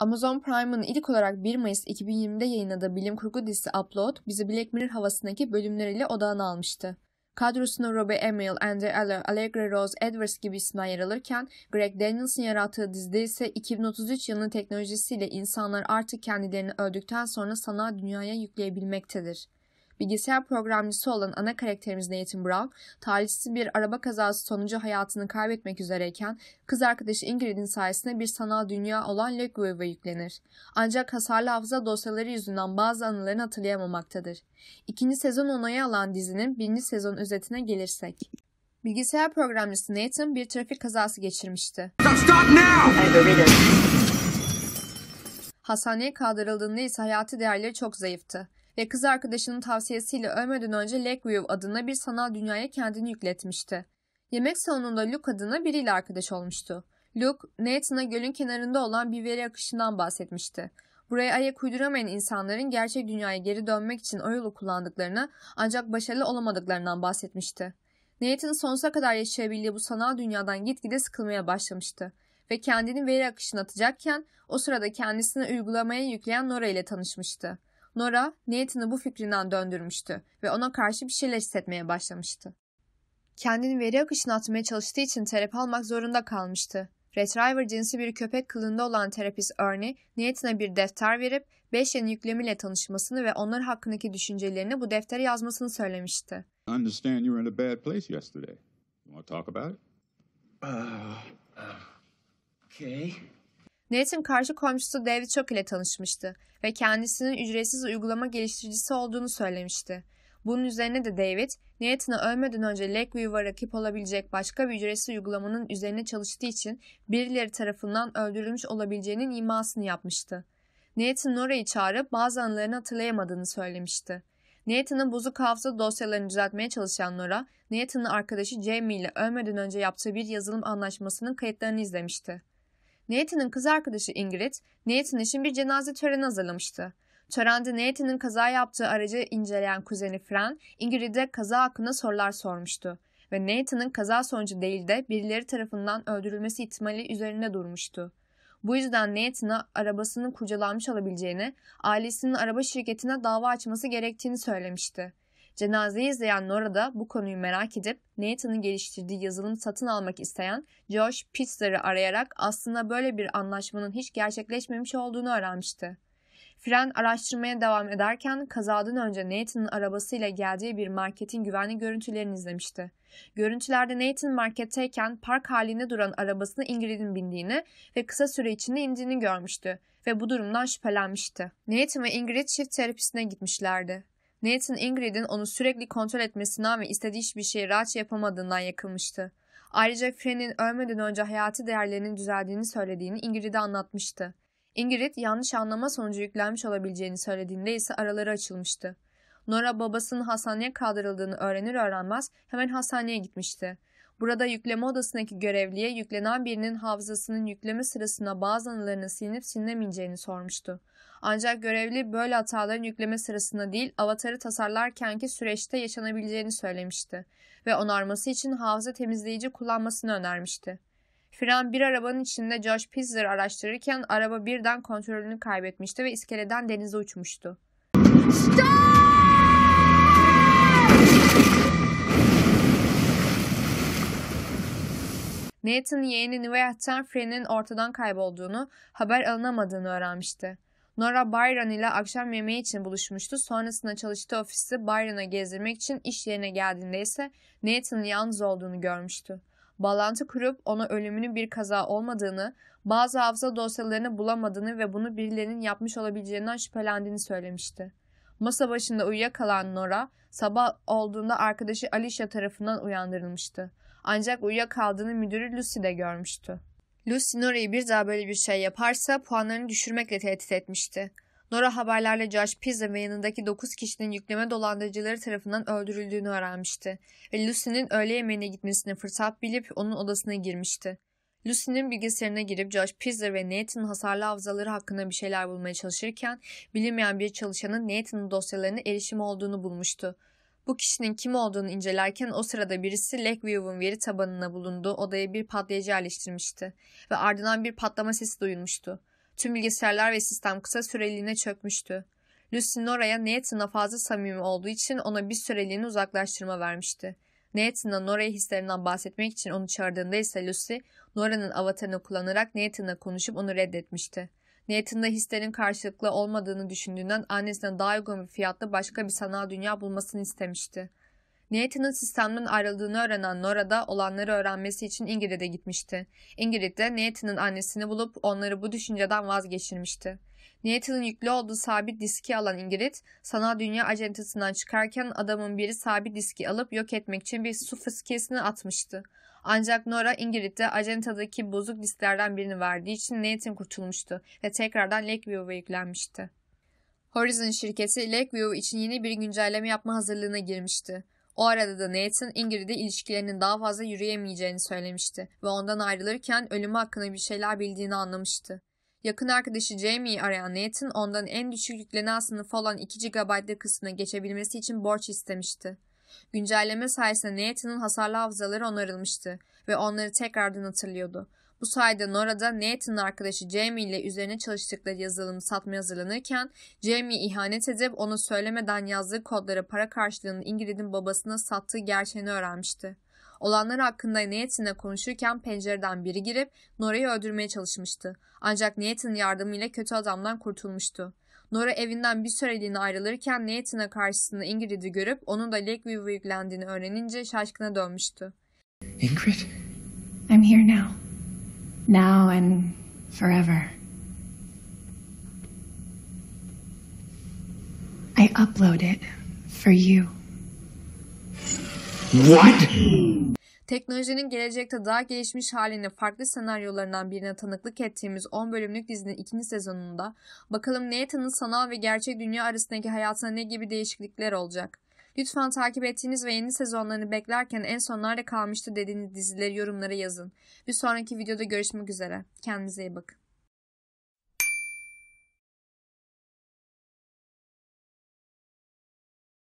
Amazon Prime'ın ilk olarak 1 Mayıs 2020'de yayınladığı bilim kurgu dizisi Upload, bizi Black Mirror havasındaki bölümleriyle odağına almıştı. Kadrosunda Robbie Amell, Andrew Eller, Allegra Rose Edwards gibi isimler yer alırken Greg Daniels'ın yarattığı dizide ise 2033 yılının teknolojisiyle insanlar artık kendilerini öldükten sonra sanal dünyaya yükleyebilmektedir. Bilgisayar programcısı olan ana karakterimiz Nathan Brown, talihsiz bir araba kazası sonucu hayatını kaybetmek üzereyken kız arkadaşı Ingrid'in sayesinde bir sanal dünya olan Lakeview'a yüklenir. Ancak hasarlı hafıza dosyaları yüzünden bazı anılarını hatırlayamamaktadır. İkinci sezon onayı alan dizinin birinci sezon özetine gelirsek. Bilgisayar programcısı Nathan bir trafik kazası geçirmişti. Hastaneye kaldırıldığında ise hayati değerleri çok zayıftı ve kız arkadaşının tavsiyesiyle ölmeden önce Lakeview adına bir sanal dünyaya kendini yükletmişti. Yemek salonunda Luke adına biriyle arkadaş olmuştu. Luke, Nathan'a gölün kenarında olan bir veri akışından bahsetmişti. Buraya ayak uyduramayan insanların gerçek dünyaya geri dönmek için o yolu kullandıklarını ancak başarılı olamadıklarından bahsetmişti. Nathan sonsuza kadar yaşayabildiği bu sanal dünyadan gitgide sıkılmaya başlamıştı ve kendini veri akışına atacakken o sırada kendisini uygulamaya yükleyen Nora ile tanışmıştı. Nora, Nathan'ı bu fikrinden döndürmüştü ve ona karşı bir şeyler hissetmeye başlamıştı. Kendini veri akışına atmaya çalıştığı için terapi almak zorunda kalmıştı. Retriever cinsi bir köpek kılığında olan terapist Ernie, Nathan'a bir defter verip 5 yeni yüklemiyle tanışmasını ve onlar hakkındaki düşüncelerini bu deftere yazmasını söylemişti. I understand you were in a bad place yesterday. You want to talk about it? Uh, uh, okay. Nathan karşı komşusu David Chock ile tanışmıştı ve kendisinin ücretsiz uygulama geliştiricisi olduğunu söylemişti. Bunun üzerine de David, Nathan'a ölmeden önce Lakeview'a rakip olabilecek başka bir ücretsiz uygulamanın üzerine çalıştığı için birileri tarafından öldürülmüş olabileceğinin imasını yapmıştı. Nathan Nora'yı çağırıp bazı anılarını hatırlayamadığını söylemişti. Nathan'ın bozuk hafıza dosyalarını düzeltmeye çalışan Nora, Nathan'ın arkadaşı Jamie ile ölmeden önce yaptığı bir yazılım anlaşmasının kayıtlarını izlemişti. Nathan'ın kız arkadaşı Ingrid, Nathan için bir cenaze töreni hazırlamıştı. Törende Nathan'ın kaza yaptığı aracı inceleyen kuzeni Fran, Ingrid'e kaza hakkında sorular sormuştu ve Nathan'ın kaza sonucu değil de birileri tarafından öldürülmesi ihtimali üzerinde durmuştu. Bu yüzden Nathan'a arabasının kurcalanmış olabileceğini, ailesinin araba şirketine dava açması gerektiğini söylemişti. Cenazeyi izleyen Nora da bu konuyu merak edip Nathan'ın geliştirdiği yazılımı satın almak isteyen Josh Pitzler'ı arayarak aslında böyle bir anlaşmanın hiç gerçekleşmemiş olduğunu öğrenmişti. Fren araştırmaya devam ederken kazadan önce Nathan'ın arabasıyla geldiği bir marketin güvenlik görüntülerini izlemişti. Görüntülerde Nathan marketteyken park halinde duran arabasına Ingrid'in bindiğini ve kısa süre içinde indiğini görmüştü ve bu durumdan şüphelenmişti. Nathan ve Ingrid çift terapisine gitmişlerdi. Nathan Ingrid'in onu sürekli kontrol etmesinden ve istediği hiçbir şeyi rahatça yapamadığından yakılmıştı. Ayrıca Fren'in ölmeden önce hayati değerlerinin düzeldiğini söylediğini Ingrid'e anlatmıştı. Ingrid yanlış anlama sonucu yüklenmiş olabileceğini söylediğinde ise araları açılmıştı. Nora babasının hastaneye kaldırıldığını öğrenir öğrenmez hemen hastaneye gitmişti. Burada yükleme odasındaki görevliye yüklenen birinin hafızasının yükleme sırasında bazı anılarının silinip silinemeyeceğini sormuştu. Ancak görevli böyle hataların yükleme sırasında değil avatarı tasarlarkenki süreçte yaşanabileceğini söylemişti ve onarması için hafıza temizleyici kullanmasını önermişti. Fren bir arabanın içinde Josh Pizzer araştırırken araba birden kontrolünü kaybetmişti ve iskeleden denize uçmuştu. Stop! Nathan yeğeni Nivayat'tan Fren'in ortadan kaybolduğunu, haber alınamadığını öğrenmişti. Nora Byron ile akşam yemeği için buluşmuştu. Sonrasında çalıştığı ofisi Byron'a gezdirmek için iş yerine geldiğinde ise Nathan'ın yalnız olduğunu görmüştü. Bağlantı kurup ona ölümünün bir kaza olmadığını, bazı hafıza dosyalarını bulamadığını ve bunu birilerinin yapmış olabileceğinden şüphelendiğini söylemişti. Masa başında uyuyakalan Nora, sabah olduğunda arkadaşı Alicia tarafından uyandırılmıştı. Ancak uyuyakaldığını müdürü Lucy de görmüştü. Lucy Nora'yı bir daha böyle bir şey yaparsa puanlarını düşürmekle tehdit etmişti. Nora haberlerle Josh Pizza ve yanındaki 9 kişinin yükleme dolandırıcıları tarafından öldürüldüğünü öğrenmişti ve Lucy'nin öğle yemeğine gitmesini fırsat bilip onun odasına girmişti. Lucy'nin bilgisayarına girip Josh Pizza ve Nathan'ın hasarlı hafızaları hakkında bir şeyler bulmaya çalışırken bilinmeyen bir çalışanın Nathan'ın dosyalarına erişim olduğunu bulmuştu. Bu kişinin kim olduğunu incelerken o sırada birisi Lakeview'un veri tabanına bulunduğu odaya bir patlayıcı yerleştirmişti ve ardından bir patlama sesi duyulmuştu. Tüm bilgisayarlar ve sistem kısa süreliğine çökmüştü. Lucy Nora'ya Nathan'la fazla samimi olduğu için ona bir süreliğine uzaklaştırma vermişti. Nathan'a Nora'ya hislerinden bahsetmek için onu çağırdığında ise Lucy, Nora'nın avatarını kullanarak Nathan'la konuşup onu reddetmişti. Nathan da hislerin karşılıklı olmadığını düşündüğünden annesine daha uygun bir fiyatla başka bir sanal dünya bulmasını istemişti. Nathan'ın sistemden ayrıldığını öğrenen Nora da olanları öğrenmesi için Ingrid'e gitmişti. Ingrid de Nathan'ın annesini bulup onları bu düşünceden vazgeçirmişti. Nathan'ın yüklü olduğu sabit diski alan Ingrid, sanal dünya acentasından çıkarken adamın biri sabit diski alıp yok etmek için bir su fıskiyesini atmıştı. Ancak Nora Ingrid'e acentadaki bozuk disklerden birini verdiği için Nathan kurtulmuştu ve tekrardan Lakeview'a yüklenmişti. Horizon şirketi Lakeview için yeni bir güncelleme yapma hazırlığına girmişti. O arada da Nathan Ingrid'e ilişkilerinin daha fazla yürüyemeyeceğini söylemişti ve ondan ayrılırken ölümü hakkında bir şeyler bildiğini anlamıştı. Yakın arkadaşı Jamie'yi arayan Nathan ondan en düşük yüklenen sınıfı olan 2 GB'lık kısmına geçebilmesi için borç istemişti. Güncelleme sayesinde Nathan'ın hasarlı hafızaları onarılmıştı ve onları tekrardan hatırlıyordu. Bu sayede Nora da Nathan'ın arkadaşı Jamie ile üzerine çalıştıkları yazılımı satmaya hazırlanırken Jamie'ye ihanet edip onu söylemeden yazdığı kodlara para karşılığında Ingrid'in babasına sattığı gerçeğini öğrenmişti. Olanlar hakkında Nathan'la konuşurken pencereden biri girip Nora'yı öldürmeye çalışmıştı. Ancak Nathan'ın yardımıyla kötü adamdan kurtulmuştu. Nora evinden bir süreliğine ayrılırken Nathan'a karşısında Ingrid'i görüp onun da Lakeview'a yüklendiğini öğrenince şaşkına dönmüştü. Ingrid? I'm here now. Now and forever. I upload it for you. What? Teknolojinin gelecekte daha gelişmiş halini farklı senaryolarından birine tanıklık ettiğimiz 10 bölümlük dizinin ikinci sezonunda bakalım Nathan'ın sanal ve gerçek dünya arasındaki hayatına ne gibi değişiklikler olacak. Lütfen takip ettiğiniz ve yeni sezonlarını beklerken en son nerede kalmıştı dediğiniz dizileri yorumlara yazın. Bir sonraki videoda görüşmek üzere. Kendinize iyi bakın.